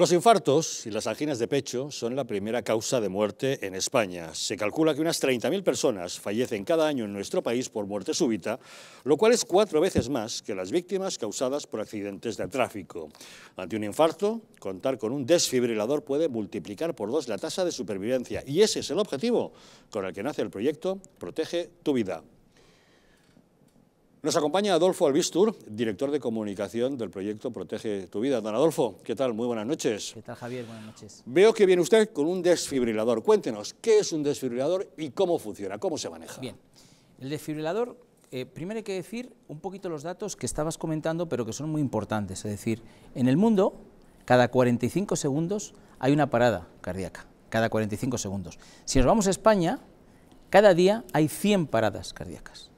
Los infartos y las anginas de pecho son la primera causa de muerte en España. Se calcula que unas 30.000 personas fallecen cada año en nuestro país por muerte súbita, lo cual es cuatro veces más que las víctimas causadas por accidentes de tráfico. Ante un infarto, contar con un desfibrilador puede multiplicar por dos la tasa de supervivencia y ese es el objetivo con el que nace el proyecto Protege tu vida. Nos acompaña Adolfo Albistur, director de comunicación del proyecto Protege tu Vida. Don Adolfo, ¿qué tal? Muy buenas noches. ¿Qué tal, Javier? Buenas noches. Veo que viene usted con un desfibrilador. Cuéntenos, ¿qué es un desfibrilador y cómo funciona? ¿Cómo se maneja? Bien, el desfibrilador, eh, primero hay que decir un poquito los datos que estabas comentando, pero que son muy importantes. Es decir, en el mundo, cada 45 segundos hay una parada cardíaca, cada 45 segundos. Si nos vamos a España, cada día hay 100 paradas cardíacas.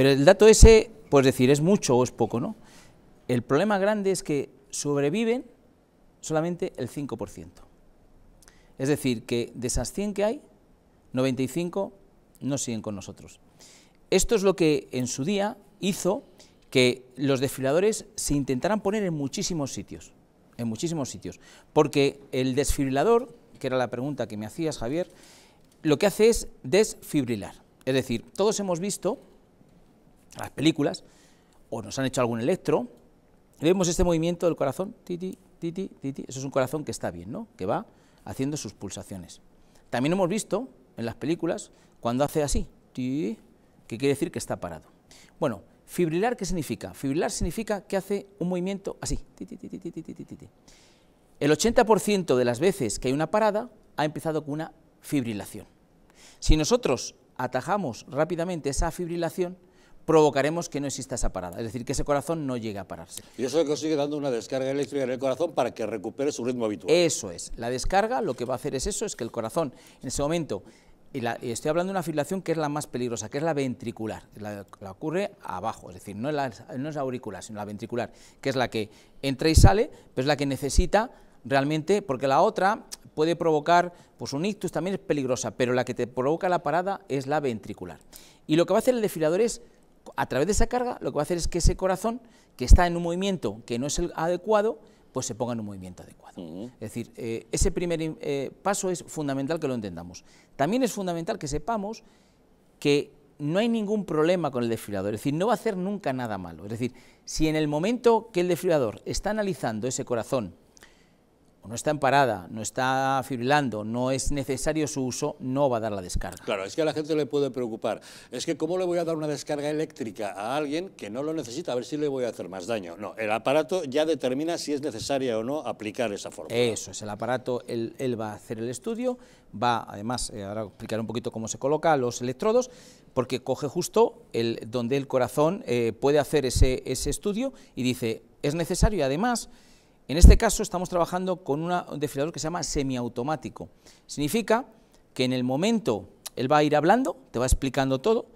Pero el dato ese, pues decir, es mucho o es poco, ¿no? El problema grande es que sobreviven solamente el 5%. Es decir, que de esas 100 que hay, 95 no siguen con nosotros. Esto es lo que en su día hizo que los desfibriladores se intentaran poner en muchísimos sitios, en muchísimos sitios, porque el desfibrilador, que era la pregunta que me hacías, Javier, lo que hace es desfibrilar. Es decir, todos hemos visto las películas, o nos han hecho algún electro, vemos este movimiento del corazón, titi, titi, titi, eso es un corazón que está bien, ¿no? que va haciendo sus pulsaciones. También hemos visto en las películas cuando hace así, que quiere decir que está parado. Bueno, fibrilar, ¿qué significa? Fibrilar significa que hace un movimiento así. El 80% de las veces que hay una parada ha empezado con una fibrilación. Si nosotros atajamos rápidamente esa fibrilación, provocaremos que no exista esa parada, es decir, que ese corazón no llegue a pararse. Y eso se consigue dando una descarga eléctrica en el corazón para que recupere su ritmo habitual. Eso es, la descarga lo que va a hacer es eso, es que el corazón en ese momento, y, estoy hablando de una fibrilación que es la más peligrosa, que es la ventricular, la, la ocurre abajo, es decir, no es, la, no es la auricular, sino la ventricular, que es la que entra y sale, pero es la que necesita realmente, porque la otra puede provocar pues un ictus, también es peligrosa, pero la que te provoca la parada es la ventricular. Y lo que va a hacer el desfibrilador es a través de esa carga lo que va a hacer es que ese corazón, que está en un movimiento que no es el adecuado, pues se ponga en un movimiento adecuado. Es decir, eh, ese primer eh, paso es fundamental que lo entendamos. También es fundamental que sepamos que no hay ningún problema con el desfibrilador, es decir, no va a hacer nunca nada malo. Es decir, si en el momento que el desfibrilador está analizando ese corazón, no está en parada, no está fibrilando, no es necesario su uso, no va a dar la descarga. Claro, es que a la gente le puede preocupar. Es que ¿cómo le voy a dar una descarga eléctrica a alguien que no lo necesita? A ver si le voy a hacer más daño. No, el aparato ya determina si es necesaria o no aplicar esa fórmula. Eso es, el aparato, él, va a hacer el estudio, va, además, eh, ahora explicaré un poquito cómo se coloca los electrodos, porque coge justo el, donde el corazón eh, puede hacer ese, ese estudio y dice, es necesario, además, en este caso estamos trabajando con un desfibrilador que se llama semiautomático. Significa que en el momento él va a ir hablando, te va explicando todo,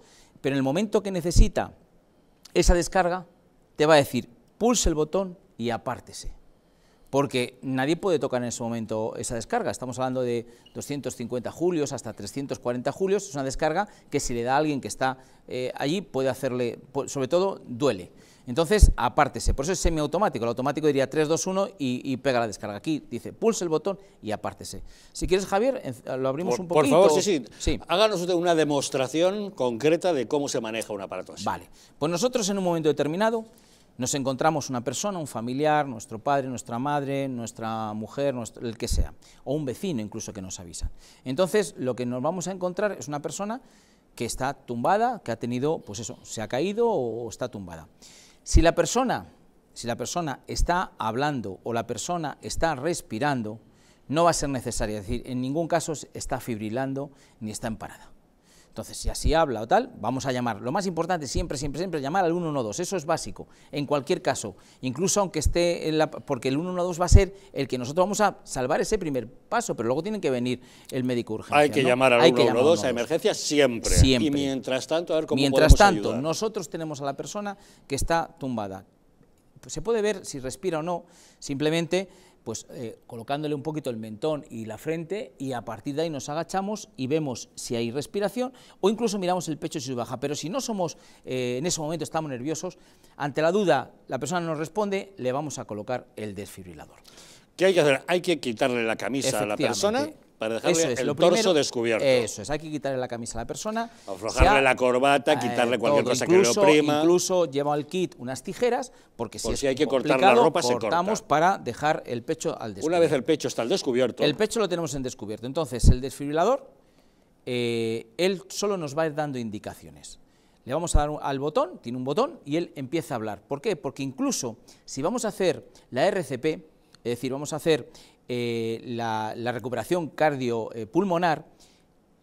pero en el momento que necesita esa descarga, te va a decir, pulse el botón y apártese. Porque nadie puede tocar en ese momento esa descarga. Estamos hablando de 250 julios hasta 340 julios. Es una descarga que si le da a alguien que está eh, allí puede hacerle, sobre todo duele. Entonces, apártese, por eso es semiautomático, el automático diría 3, 2, 1 y, pega la descarga. Aquí dice, pulse el botón y apártese. Si quieres, Javier, lo abrimos un poquito. Por favor, sí, sí, Háganos usted una demostración concreta de cómo se maneja un aparato así. Vale, pues nosotros en un momento determinado nos encontramos una persona, un familiar, nuestro padre, nuestra madre, nuestra mujer, el que sea, o un vecino incluso que nos avisa. Entonces, lo que nos vamos a encontrar es una persona que está tumbada, que ha tenido, pues eso, se ha caído o está tumbada. Si la persona, si la persona está hablando o la persona está respirando, no va a ser necesaria, es decir, en ningún caso está fibrilando ni está en parada. Entonces, si así habla o tal, vamos a llamar. Lo más importante siempre, siempre, siempre, llamar al 112. Eso es básico. En cualquier caso, incluso aunque esté en la... Porque el 112 va a ser el que nosotros vamos a salvar ese primer paso, pero luego tiene que venir el médico urgente. Hay que llamar al 112 a emergencia siempre. siempre. Y mientras tanto, a ver cómo Mientras tanto, nosotros tenemos a la persona que está tumbada. se puede ver si respira o no, simplemente pues eh, colocándole un poquito el mentón y la frente y a partir de ahí nos agachamos y vemos si hay respiración o incluso miramos el pecho si se baja. Pero si no somos, eh, en ese momento estamos nerviosos, ante la duda la persona nos responde, le vamos a colocar el desfibrilador. ¿Qué hay que hacer? Hay que quitarle la camisa a la persona. Para dejarle Eso es, el lo torso primero- descubierto. Eso es, hay que quitarle la camisa a la persona. Aflojarle la corbata, eh, quitarle cualquier todo, cosa que le oprima. Incluso lleva al kit unas tijeras, porque si Por es si hay que cortar la ropa, se corta. cortamos para dejar el pecho al descubierto. Una vez el pecho está al descubierto, El pecho lo tenemos en descubierto. Entonces, el desfibrilador, eh, él solo nos va a ir dando indicaciones. Le vamos a dar un- al botón, tiene un botón, y él empieza a hablar. ¿Por qué? Porque incluso si vamos a hacer la RCP, es decir, vamos a hacer eh, la, la recuperación cardiopulmonar,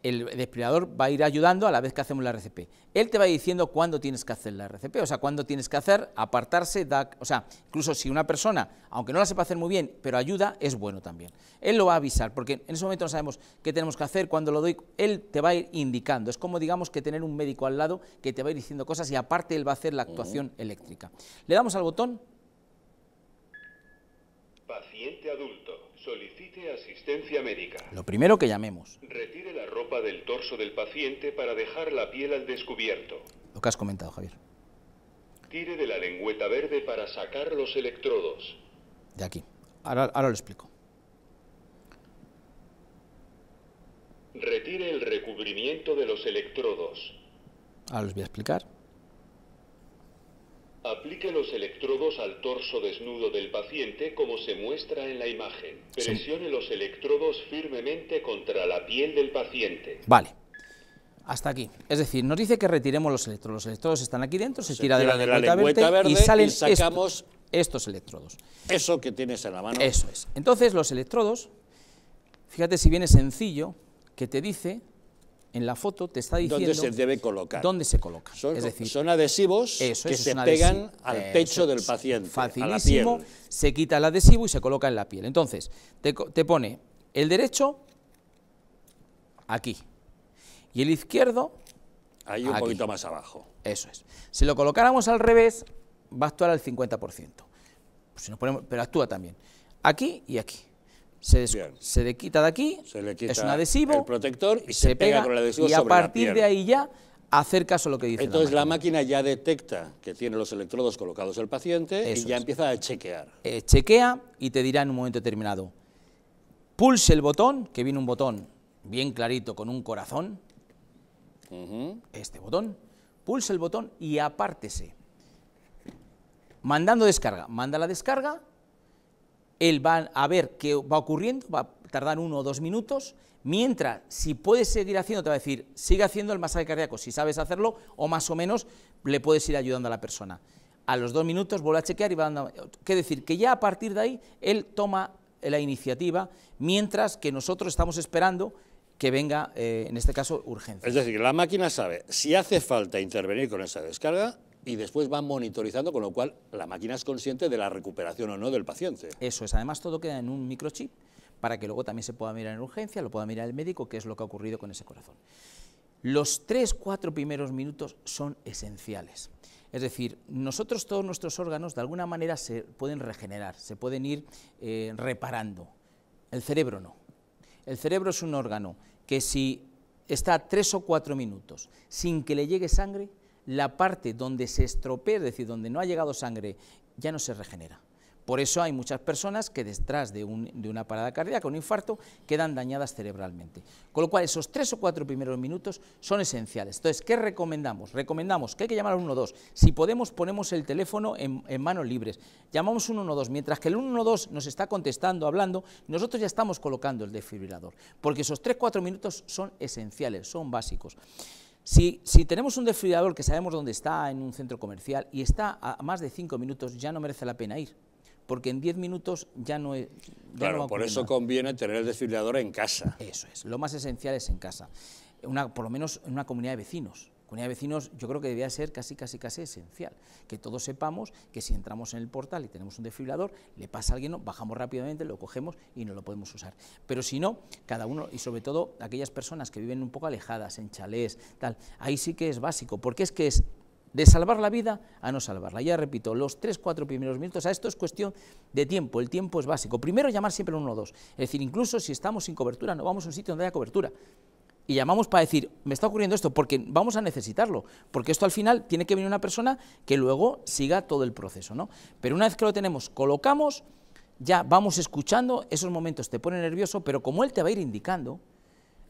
el desfibrilador va a ir ayudando a la vez que hacemos la RCP. Él te va diciendo cuándo tienes que hacer la RCP, o sea, cuándo tienes que hacer, apartarse, da, o sea, incluso si una persona, aunque no la sepa hacer muy bien, pero ayuda, es bueno también. Él lo va a avisar, porque en ese momento no sabemos qué tenemos que hacer, cuándo lo doy, él te va a ir indicando. Es como, digamos, que tener un médico al lado que te va a ir diciendo cosas y aparte él va a hacer la actuación eléctrica. Le damos al botón, Paciente adulto, solicite asistencia médica. lo primero que llamemos, Retire la ropa del torso del paciente para dejar la piel al descubierto. lo que has comentado, Javier, Tire de la lengüeta verde para sacar los electrodos. de aquí. Ahora, ahora lo explico. Retire el recubrimiento de los electrodos. Ahora los voy a explicar. Aplique los electrodos al torso desnudo del paciente como se muestra en la imagen. Presione los electrodos firmemente contra la piel del paciente. Vale. Hasta aquí. Es decir, nos dice que retiremos los electrodos. Los electrodos están aquí dentro, se, Se tira de la, tira de la lengüeta lengüeta verde, y verde y salen esto- sacamos- estos electrodos. eso que tienes en la mano, Eso es. Entonces, los electrodos, fíjate si viene sencillo, que te dice, en la foto, te está diciendo... ¿dónde se debe colocar? Dónde se coloca. Son, es decir, son adhesivos eso que se pegan al pecho del paciente, a la Facilísimo, piel. se quita el adhesivo y se coloca en la piel. Entonces, te, te pone el derecho aquí y el izquierdo Ahí un Aquí. poquito más abajo. Eso es. Si lo colocáramos al revés, va a actuar al 50%. Pues si nos ponemos, pero actúa también. Aquí y aquí. Se, des- se le quita de aquí, Se le quita es un adhesivo, el protector y se pega con el adhesivo y a sobre partir de ahí ya hacer caso a lo que dice Entonces la la máquina. ya detecta que tiene los electrodos colocados el paciente Eso y ya es. empieza a chequear. Eh, chequea y te dirá en un momento determinado, pulse el botón, que viene un botón bien clarito con un corazón, este botón, pulse el botón y apártese. Mandando descarga, manda la descarga, él va a ver qué va ocurriendo, va a tardar uno o dos minutos, mientras, si puedes seguir haciendo, te va a decir, sigue haciendo el masaje cardíaco, si sabes hacerlo, o más o menos le puedes ir ayudando a la persona. A los dos minutos vuelve a chequear y va dando... Quiere decir que ya a partir de ahí, él toma la iniciativa, mientras que nosotros estamos esperando que venga, eh, en este caso, urgencia. Es decir, la máquina sabe si hace falta intervenir con esa descarga y después va monitorizando, con lo cual la máquina es consciente de la recuperación o no del paciente. Eso es, además todo queda en un microchip para que luego también se pueda mirar en urgencia, lo pueda mirar el médico, qué es lo que ha ocurrido con ese corazón. Los tres, cuatro primeros minutos son esenciales. Es decir, nosotros todos nuestros órganos de alguna manera se pueden regenerar, se pueden ir eh, reparando. El cerebro no. El cerebro es un órgano que si está tres o cuatro minutos sin que le llegue sangre, la parte donde se estropea, es decir, donde no ha llegado sangre, ya no se regenera. Por eso hay muchas personas que detrás de, un- de una parada cardíaca, un infarto, quedan dañadas cerebralmente. Con lo cual, esos tres o cuatro primeros minutos son esenciales. Entonces, ¿qué recomendamos? Recomendamos que hay que llamar al 112. Si podemos, ponemos el teléfono en, manos libres. Llamamos un 112. Mientras que el 112 nos está contestando, hablando, nosotros ya estamos colocando el desfibrilador. Porque esos tres o cuatro minutos son esenciales, son básicos. Si, si tenemos un desfibrilador que sabemos dónde está, en un centro comercial, y está a más de cinco minutos, ya no merece la pena ir, porque en diez minutos ya no, es- ya Claro, por eso conviene tener el desfibrilador en casa. Eso es, lo más esencial es en casa, una, por lo menos en una comunidad de vecinos. Comunidad de vecinos yo creo que debería ser casi, casi, casi esencial, que todos sepamos que si entramos en el portal y tenemos un desfibrilador, le pasa a alguien, bajamos rápidamente, lo cogemos y no lo podemos usar. Pero si no, cada uno, y sobre todo aquellas personas que viven un poco alejadas, en chalés, tal, ahí sí que es básico, porque es que es de salvar la vida a no salvarla. Ya repito, los 3, 4 primeros minutos, a esto es cuestión de tiempo, el tiempo es básico. Primero llamar siempre al 112, es decir, incluso si estamos sin cobertura, no vamos a un sitio donde haya cobertura. Y llamamos para decir, me está ocurriendo esto, porque vamos a necesitarlo, porque esto al final tiene que venir una persona que luego siga todo el proceso, ¿no? Pero una vez que lo tenemos, colocamos, ya vamos escuchando, esos momentos te ponen nervioso, pero como él te va a ir indicando,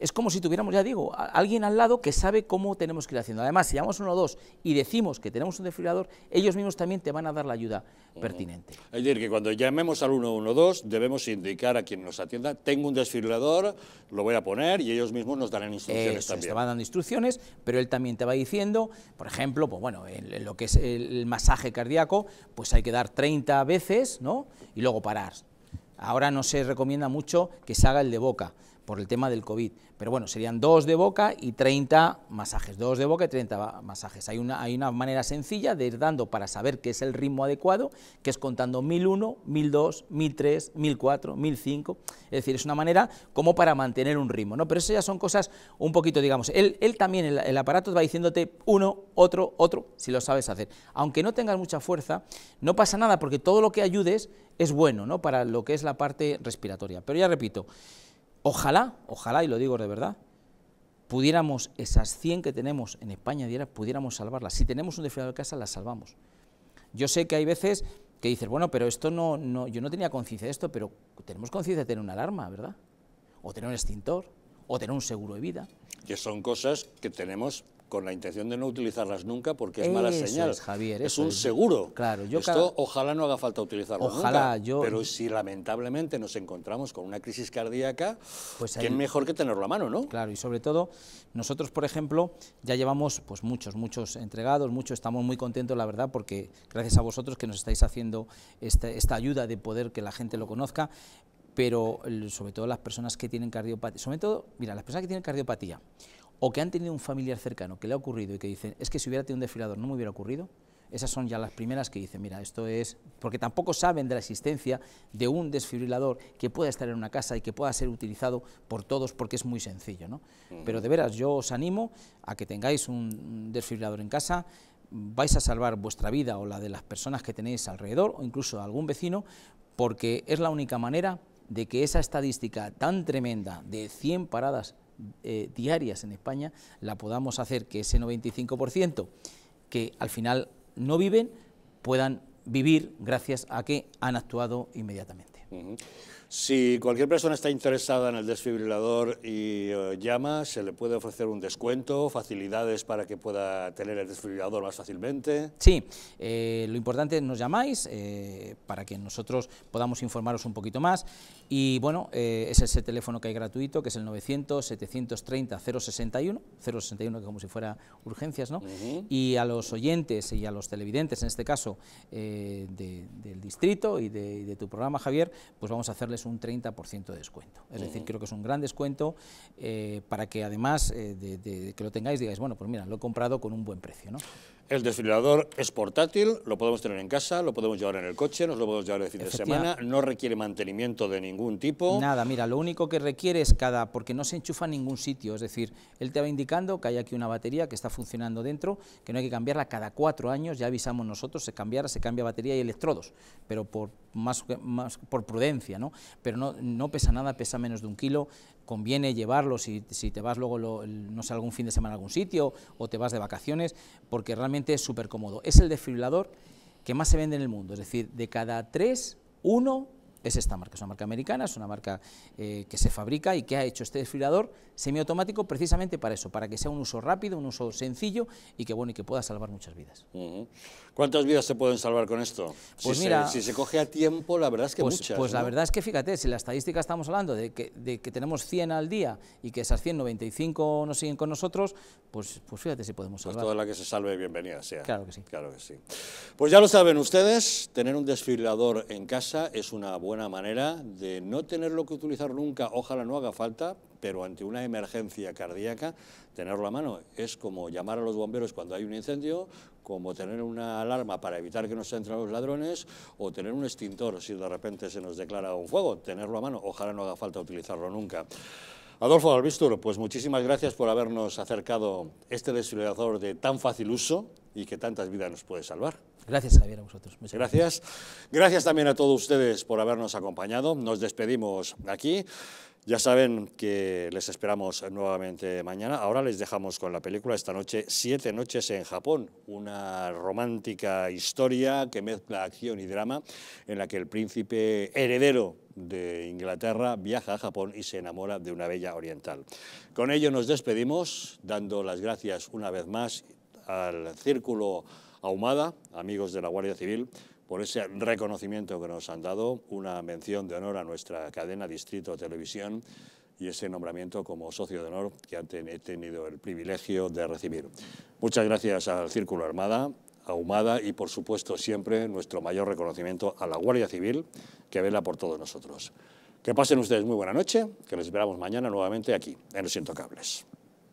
es como si tuviéramos, ya digo, alguien al lado que sabe cómo tenemos que ir haciendo. Además, si llamamos uno o dos y decimos que tenemos un desfibrilador, ellos mismos también te van a dar la ayuda pertinente. Es decir, que cuando llamemos al 112 debemos indicar a quien nos atienda, tengo un desfibrilador, lo voy a poner y ellos mismos nos darán instrucciones también. te van dando instrucciones, pero él también te va diciendo, por ejemplo, pues bueno, en, lo que es el masaje cardíaco, pues hay que dar 30 veces, ¿no? Y luego parar. Ahora no se recomienda mucho que se haga el de boca por el tema del COVID. Pero bueno, serían dos de boca y 30 masajes, dos de boca y 30 masajes. Hay una, hay una manera sencilla de ir dando para saber qué es el ritmo adecuado, que es contando 1001, 1002, 1003, 1004, 1005. Es decir, es una manera como para mantener un ritmo, ¿no? Pero eso ya son cosas un poquito, digamos, él, él también, el, el aparato va diciéndote uno, otro, otro, si lo sabes hacer. Aunque no tengas mucha fuerza, no pasa nada porque todo lo que ayudes es bueno, ¿no? Para lo que es la parte respiratoria. Pero ya repito, Ojalá, ojalá, y lo digo de verdad, pudiéramos esas 100 que tenemos en España pudiéramos salvarlas. Si tenemos un desfibrilador de casa, las salvamos. Yo sé que hay veces que dices, bueno, pero esto no, no yo no tenía conciencia de esto, pero tenemos conciencia de tener una alarma, ¿verdad? O tener un extintor, o tener un seguro de vida. Que son cosas que tenemos con la intención de no utilizarlas nunca porque es mala señal. Es, Javier, es un seguro. Claro, yo Esto ojalá no haga falta utilizarlo ojalá, nunca. pero si lamentablemente nos encontramos con una crisis cardíaca, pues qué mejor que tenerlo a mano, ¿no? Claro, y sobre todo nosotros, por ejemplo, ya llevamos pues muchos, muchos entregados, muchos, estamos muy contentos, la verdad, porque gracias a vosotros que nos estáis haciendo esta, esta ayuda de poder que la gente lo conozca, pero sobre todo las personas que tienen cardiopatía, sobre todo, mira, las personas que tienen cardiopatía o que han tenido un familiar cercano que le ha ocurrido y que dicen, es que si hubiera tenido un desfibrilador no me hubiera ocurrido, esas son ya las primeras que dicen, mira, esto es, porque tampoco saben de la existencia de un desfibrilador que pueda estar en una casa y que pueda ser utilizado por todos porque es muy sencillo, ¿no? Pero de veras, yo os animo a que tengáis un desfibrilador en casa, vais a salvar vuestra vida o la de las personas que tenéis alrededor o incluso algún vecino, porque es la única manera de que esa estadística tan tremenda de 100 paradas eh, diarias en España la podamos hacer que ese 95% que al final no viven puedan vivir gracias a que han actuado inmediatamente. Si cualquier persona está interesada en el desfibrilador y eh, llama, se le puede ofrecer un descuento, facilidades para que pueda tener el desfibrilador más fácilmente. Sí, eh, lo importante es nos llamáis eh, para que nosotros podamos informaros un poquito más y bueno, es ese teléfono que hay gratuito, que es el 900-730-061, 061 como si fuera urgencias, ¿no? Y a los oyentes y a los televidentes, en este caso, del distrito y de, de tu programa, Javier, pues vamos a hacerles un 30% de descuento. Es decir, creo que es un gran descuento eh, para que además eh, de, que lo tengáis digáis, bueno, pues mira, lo he comprado con un buen precio. ¿no? El desfibrilador es portátil, lo podemos tener en casa, lo podemos llevar en el coche, nos lo podemos llevar de fin de semana, no requiere mantenimiento de ningún tipo. Nada, mira, lo único que requiere es cada, porque no se enchufa en ningún sitio, es decir, él te va indicando que hay aquí una batería que está funcionando dentro, que no hay que cambiarla cada cuatro años, ya avisamos nosotros, se cambiará, se cambia batería y electrodos, pero por más, más por prudencia, ¿no? Pero no, no pesa nada, pesa menos de un kilo, conviene llevarlo si, si te vas luego, no sé, algún fin de semana a algún sitio o te vas de vacaciones, porque realmente es súper cómodo. Es el desfibrilador que más se vende en el mundo, es decir, de cada tres, uno es esta marca, es una marca americana, es una marca eh, que se fabrica y que ha hecho este desfibrilador semiautomático precisamente para eso, para que sea un uso rápido, un uso sencillo y que bueno y que pueda salvar muchas vidas. ¿Cuántas vidas se pueden salvar con esto? Pues si mira, se, si se coge a tiempo, la verdad es que pues, muchas. Pues la verdad es que fíjate, si la estadística estamos hablando de que, de que tenemos 100 al día y que esas 100, 95 no siguen con nosotros, pues, pues fíjate si podemos pues salvar. Pues toda la que se salve, bienvenida sea. Claro que sí. Claro que sí. Pues ya lo saben ustedes, tener un desfibrilador en casa es una buena manera de no tenerlo que utilizar nunca, ojalá no haga falta, pero ante una emergencia cardíaca, tenerlo a mano es como llamar a los bomberos cuando hay un incendio, como tener una alarma para evitar que nos entren los ladrones o tener un extintor si de repente se nos declara un fuego, tenerlo a mano, ojalá no haga falta utilizarlo nunca. Adolfo Albistur, pues muchísimas gracias por habernos acercado este desfibrilador de tan fácil uso y que tantas vidas nos puede salvar. Gracias, Javier, a vosotros. Muchas gracias. Gracias también a todos ustedes por habernos acompañado. Nos despedimos aquí. Ya saben que les esperamos nuevamente mañana. Ahora les dejamos con la película esta noche, Siete noches en Japón, una romántica historia que mezcla acción y drama en la que el príncipe heredero de Inglaterra viaja a Japón y se enamora de una bella oriental. Con ello nos despedimos, dando las gracias una vez más al Círculo Ahumada, amigos de la Guardia Civil, por ese reconocimiento que nos han dado, una mención de honor a nuestra cadena Distrito Televisión y ese nombramiento como socio de honor que he tenido el privilegio de recibir. Muchas gracias al Círculo Armada, Ahumada y por supuesto siempre nuestro mayor reconocimiento a la Guardia Civil que vela por todos nosotros. Que pasen ustedes muy buena noche, que les esperamos mañana nuevamente aquí, en Los Intocables.